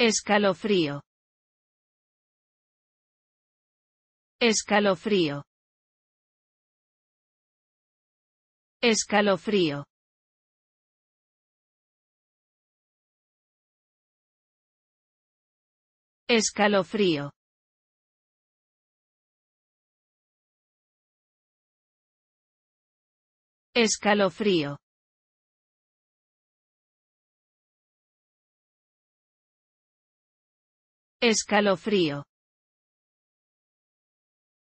Escalofrío. Escalofrío. Escalofrío. Escalofrío. Escalofrío. Escalofrío.